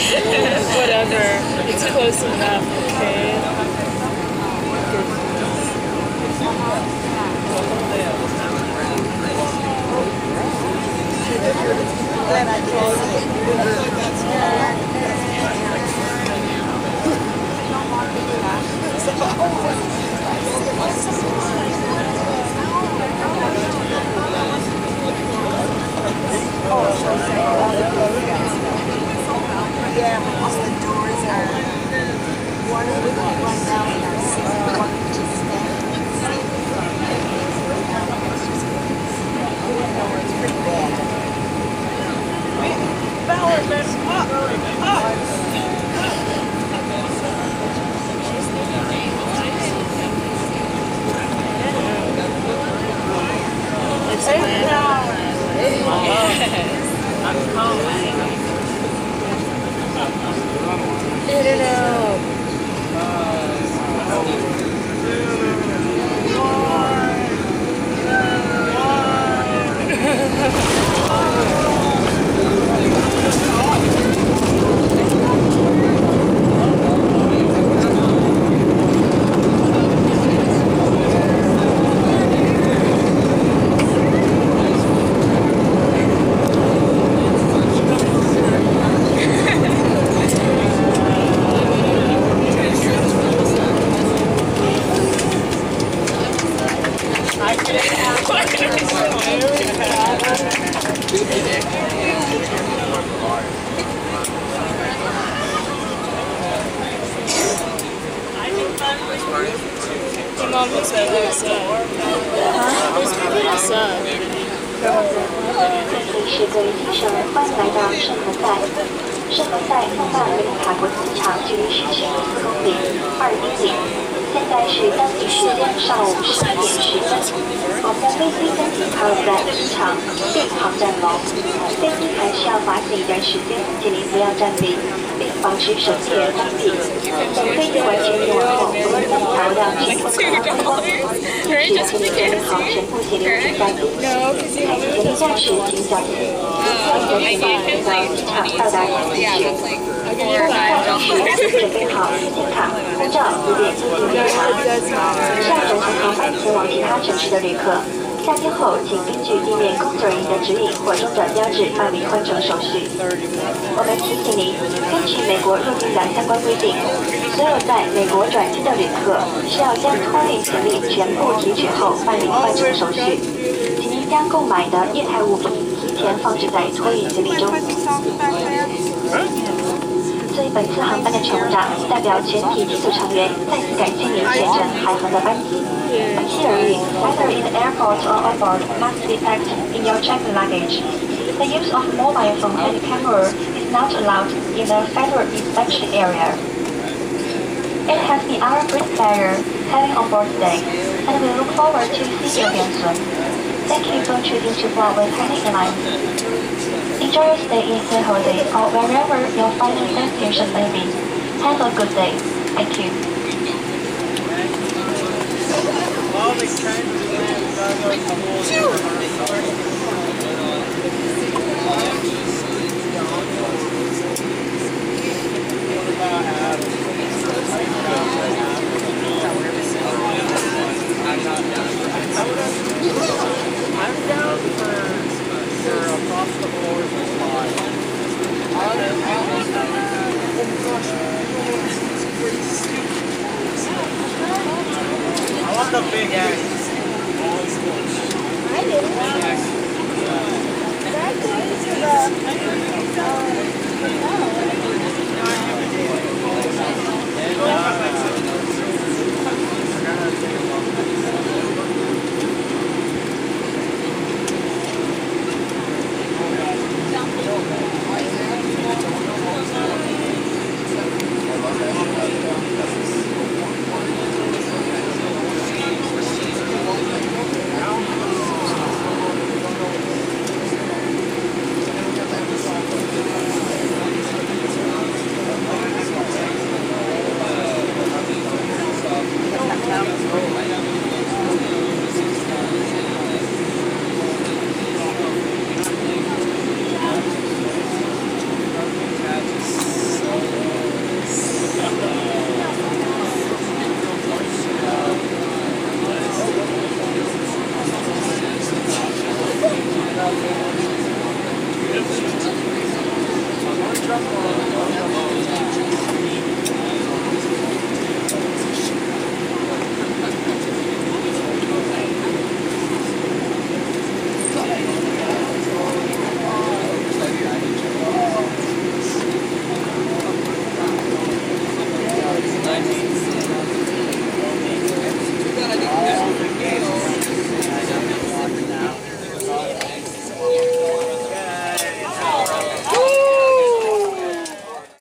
Whatever. It's close enough, okay? Oh, yeah, because the doors are one of the ones 是各位先生，欢迎来到圣何塞。圣何塞孟纳维卡国际机场距离市区四公里，二英里。现在是当地时间上午十一点十分。我们的飞机登机靠在机场并航站楼。飞机还需要滑行一段时间，请您不要站立，并保持手机人关闭。等飞机完全停稳后，我们将调亮全部可能灯光。请您准备好全部行李和其他的物资开始准备下车请小心有需要您的陪伴您到机场到达目的地时请您在离开时准备好四件套护照以便进行检查下一转乘航班前往其他城市的旅客下机后请根据地面工作人员的指引或中转标志办理换乘手续。我们提醒您，根据美国入境的相关规定，所有在美国转机的旅客需要将托运行李全部提取后办理换乘手续。请您将购买的液态物品提前放置在托运行李中。作为本次航班的乘务长，代表全体机组成员再次感谢您全程海航的班机。本期而语，whether in the airport or on board, must be packed in your checked luggage. The use of mobile phone and camera is not allowed in the federal inspection area. It has been our great pleasure having on board today, and we look forward to seeing you again soon. Thank you for choosing to fly with Hainan Airlines. Enjoy your stay in San Jose or wherever your final destination may be. Have a good day. Thank you. That's the big yeah. I didn't. I go to the... Uh, oh. No, I